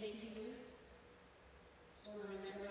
Thank you, Lord. So remember.